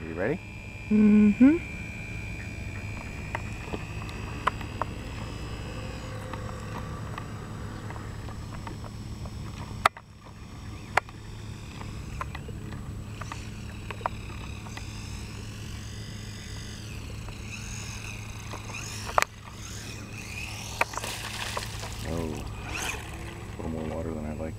Are you ready? Mm-hmm. Oh, a little more water than I like.